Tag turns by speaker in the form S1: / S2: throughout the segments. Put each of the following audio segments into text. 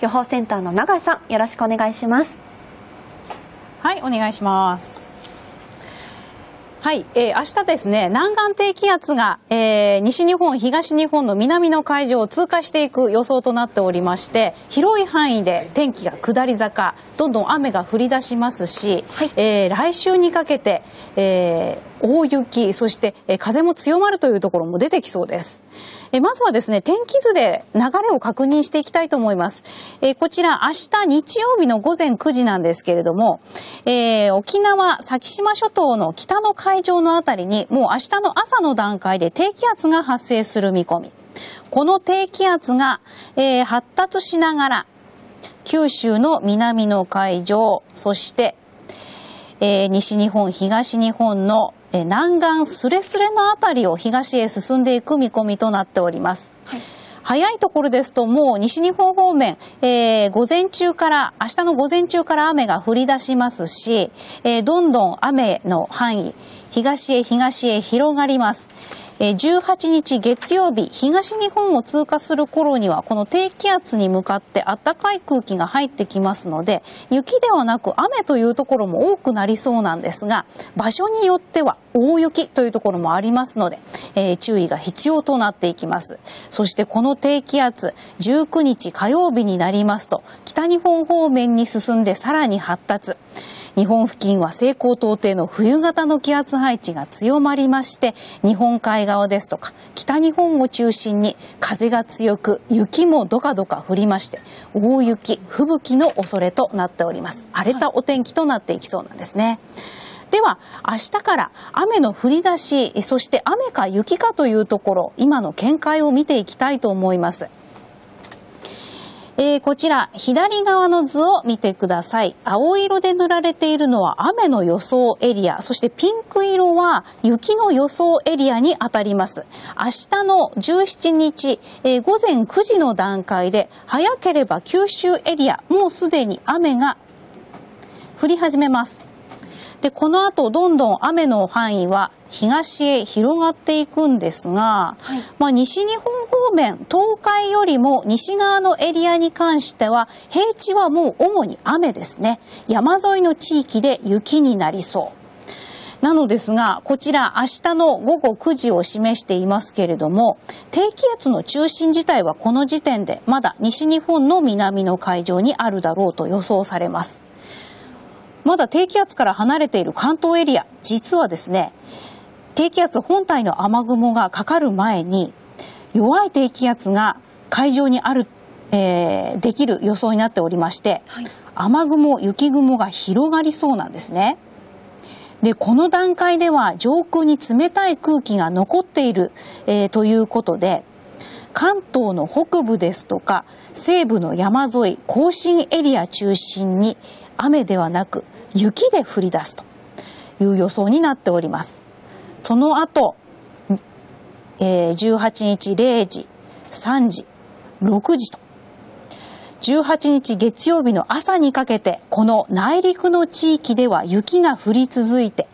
S1: 予報センターの永井さんよろしくお願いします。
S2: はいお願いします。はい、えー、明日ですね、南岸低気圧が、えー、西日本、東日本の南の海上を通過していく予想となっておりまして、広い範囲で天気が下り坂、どんどん雨が降り出しますし、はい、えー、来週にかけて、えー、大雪、そして、えー、風も強まるというところも出てきそうです。えまずはですね、天気図で流れを確認していきたいと思います。えこちら、明日日曜日の午前9時なんですけれども、えー、沖縄、先島諸島の北の海上のあたりに、もう明日の朝の段階で低気圧が発生する見込み。この低気圧が、えー、発達しながら、九州の南の海上、そして、えー、西日本、東日本の南岸すれすれのあたりを東へ進んでいく見込みとなっております。はい早いところですともう西日本方面、えー、午前中から、明日の午前中から雨が降り出しますし、えー、どんどん雨の範囲、東へ東へ広がります。18日月曜日、東日本を通過する頃には、この低気圧に向かって暖かい空気が入ってきますので、雪ではなく雨というところも多くなりそうなんですが、場所によっては大雪というところもありますので、えー、注意が必要となっていきます。そしてこの低気圧、19日火曜日になりますと、北日本方面に進んでさらに発達。日本付近は西高東低の冬型の気圧配置が強まりまして日本海側ですとか北日本を中心に風が強く雪もどかどか降りまして大雪吹雪の恐れとなっております。荒れたお天気となっていきそうなんですね、では明日から雨の降り出しそして雨か雪かというところ今の見解を見ていきたいと思います。えー、こちら、左側の図を見てください。青色で塗られているのは雨の予想エリア、そしてピンク色は雪の予想エリアに当たります。明日の17日、えー、午前9時の段階で、早ければ九州エリア、もうすでに雨が降り始めます。で、この後どんどん雨の範囲は東へ広がっていくんですが、はい、まあ、西日本方面、東海よりも西側のエリアに関しては、平地はもう主に雨ですね。山沿いの地域で雪になりそう。なのですが、こちら明日の午後9時を示していますけれども、低気圧の中心自体はこの時点でまだ西日本の南の海上にあるだろうと予想されます。まだ低気圧から離れている関東エリア、実はですね、低気圧本体の雨雲がかかる前に、弱い低気圧が海上にある、えー、できる予想になっておりまして、はい、雨雲、雪雲が広がりそうなんですね。で、この段階では上空に冷たい空気が残っている、えー、ということで、関東の北部ですとか西部の山沿い甲信エリア中心に雨ではなく雪で降り出すという予想になっております。その後、18日0時、3時、6時と、18日月曜日の朝にかけて、この内陸の地域では雪が降り続いて、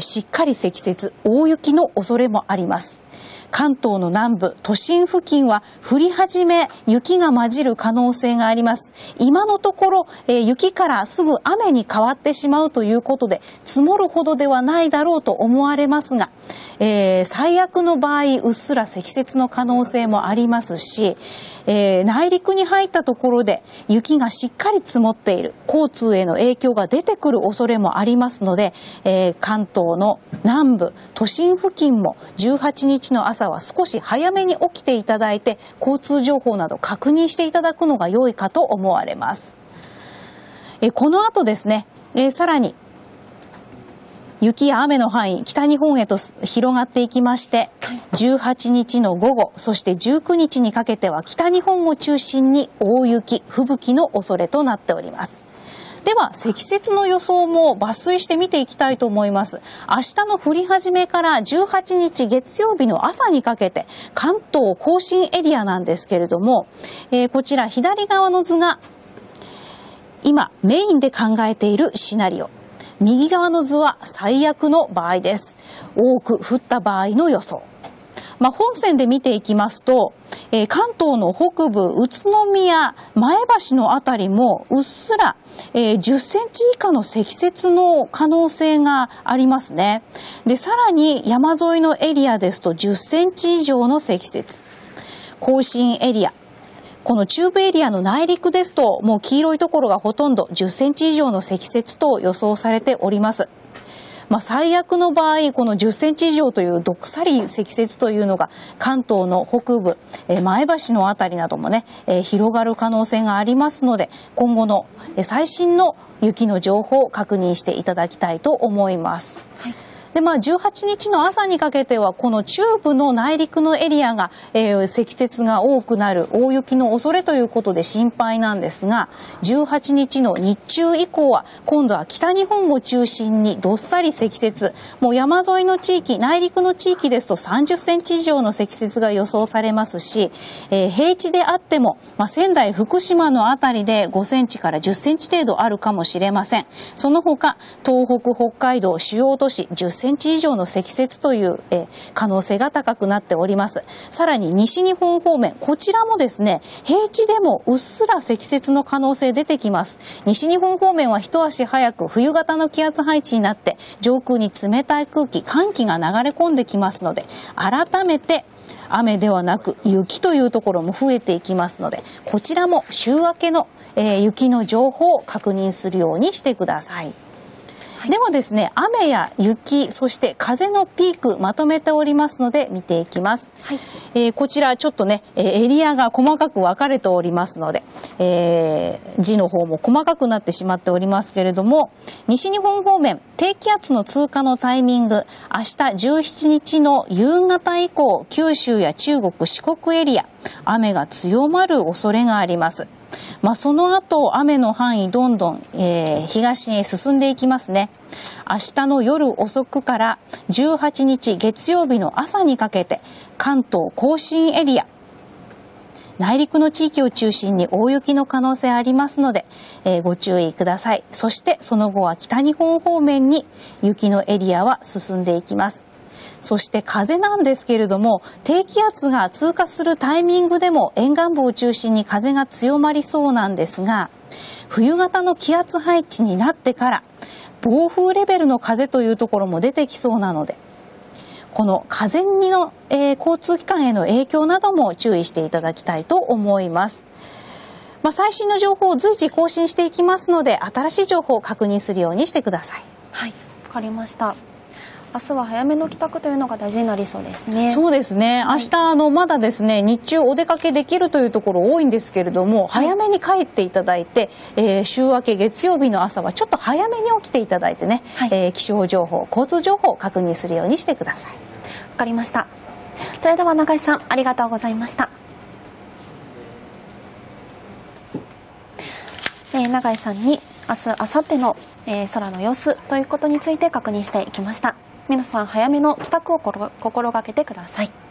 S2: しっかり積雪、大雪の恐れもあります。関東の南部、都心付近は降り始め、雪が混じる可能性があります。今のところ、えー、雪からすぐ雨に変わってしまうということで、積もるほどではないだろうと思われますが、えー、最悪の場合うっすら積雪の可能性もありますし、えー、内陸に入ったところで雪がしっかり積もっている交通への影響が出てくる恐れもありますので、えー、関東の南部都心付近も18日の朝は少し早めに起きていただいて交通情報など確認していただくのが良いかと思われます。えこの後ですね、えさらに雪や雨の範囲、北日本へと広がっていきまして、18日の午後、そして19日にかけては北日本を中心に大雪、吹雪の恐れとなっております。では、積雪の予想も抜粋して見ていきたいと思います。明日の降り始めから18日月曜日の朝にかけて、関東甲信エリアなんですけれども、えー、こちら左側の図が、今メインで考えているシナリオ。右側の図は最悪の場合です。多く降った場合の予想。まあ、本線で見ていきますと、えー、関東の北部、宇都宮、前橋のあたりもうっすら、えー、10センチ以下の積雪の可能性がありますね。で、さらに山沿いのエリアですと10センチ以上の積雪。甲信エリア、この中部エリアの内陸ですと、もう黄色いところがほとんど10センチ以上の積雪と予想されております。まあ、最悪の場合、この10センチ以上というどっさり積雪というのが関東の北部、前橋の辺りなどもね、広がる可能性がありますので、今後の最新の雪の情報を確認していただきたいと思います。はいで、まあ、18日の朝にかけては、この中部の内陸のエリアが、えー、積雪が多くなる大雪の恐れということで心配なんですが、18日の日中以降は、今度は北日本を中心にどっさり積雪、もう山沿いの地域、内陸の地域ですと30センチ以上の積雪が予想されますし、えー、平地であっても、まあ、仙台、福島のあたりで5センチから10センチ程度あるかもしれません。その他、東北、北海道、主要都市10センチ以上の積雪という、え可能性が高くなっております。さらに西日本方面、こちらもですね、平地でもうっすら積雪の可能性出てきます。西日本方面は一足早く冬型の気圧配置になって上空に冷たい空気、寒気が流れ込んできますので、改めて雨ではなく雪というところも増えていきますので、こちらも週明けの、えー、雪の情報を確認するようにしてください。ではですね、雨や雪、そして風のピークまとめておりますので見ていきます。はい、えー、こちらちょっとね、エリアが細かく分かれておりますので、えー、字の方も細かくなってしまっておりますけれども、西日本方面、低気圧の通過のタイミング、明日17日の夕方以降、九州や中国、四国エリア、雨が強まる恐れがあります。まあ、その後、雨の範囲どんどん、えー、東へ進んでいきますね。明日の夜遅くから18日月曜日の朝にかけて、関東甲信エリア、内陸の地域を中心に大雪の可能性ありますので、えー、ご注意ください。そしてその後は北日本方面に雪のエリアは進んでいきます。そして風なんですけれども、低気圧が通過するタイミングでも沿岸部を中心に風が強まりそうなんですが、冬型の気圧配置になってから、暴風レベルの風というところも出てきそうなので、この風にの、えー、交通機関への影響なども注意していただきたいと思います。まあ、最新の情報を随時更新していきますので、新しい情報を確認するようにしてください。
S1: はい、わかりました。明日は早めの帰宅というのが大事になりそうですね。
S2: そうですね。明日、あの、まだですね、日中お出かけできるというところ多いんですけれども、早めに帰っていただいて、えー、週明け月曜日の朝はちょっと早めに起きていただいてね、はい、えー、気象情報、交通情報を確認するようにしてください。わ
S1: かりました。それでは中井さん、ありがとうございました。えー、永井さんに明日、明後日の、えー、空の様子ということについて確認していきました。皆さん早めの帰宅を心がけてください。